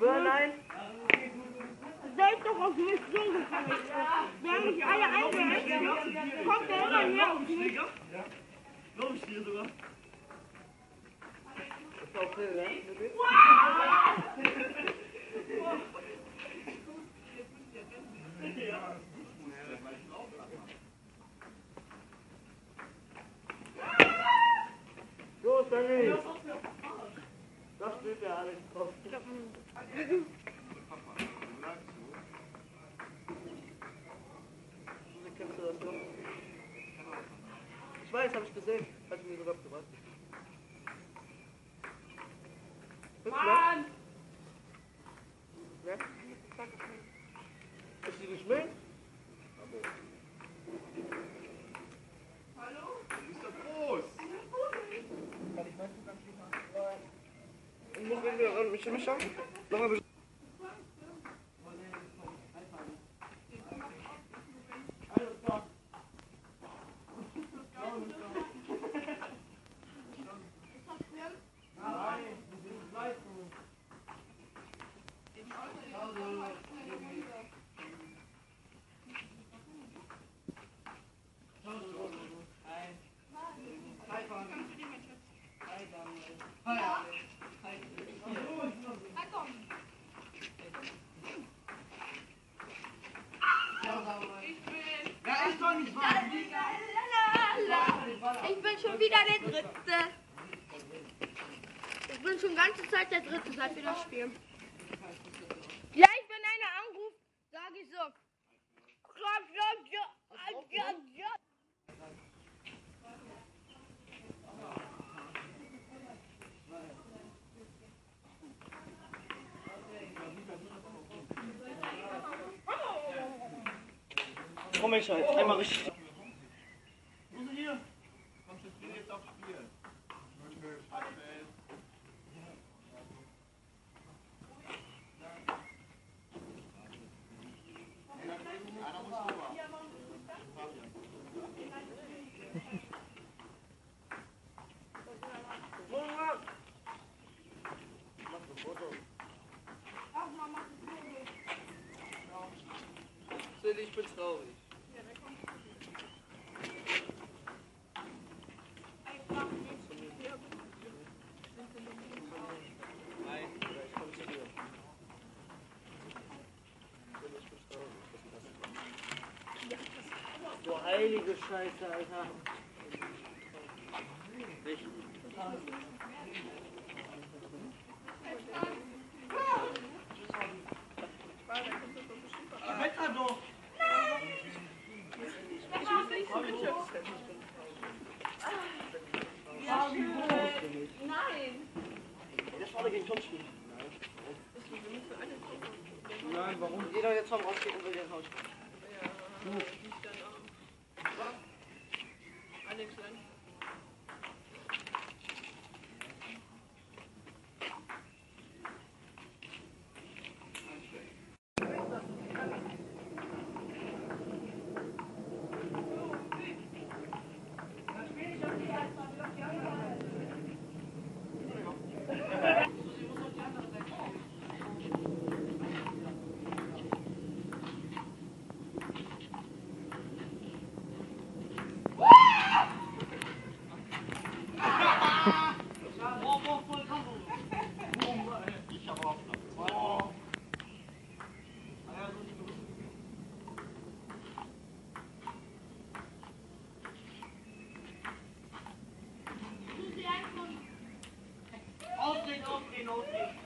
nein? Seid doch auf mich so gekommen. Wir haben mich alle eingereicht. Kommt der immer her auf mich. Los, hier sogar. Ist auch Phil, ne? Los, Danny! Das noch? Ich weiß, habe ich gesehen. Hat mir sogar privat. Mann! Şimdi almışmışım. Bana bir ich bin schon wieder der Dritte. Ich bin schon ganze Zeit der Dritte, seit wir das spielen. Gleich, wenn einer anruft, sage ich so. Klop, klop, klop, Komm ich halt. Einmal richtig. Sind hier? Konzentriert jetzt aufs Spiel. Ich bin traurig. Nein, ich komm zu dir. Silly, ich bin traurig. Du heilige Scheiße, Alter. Wetter doch! Nein. Das war doch gegen Topspiel. Nein, warum? Jeder jetzt vom rausgeht und will den Haus. Alex 1903.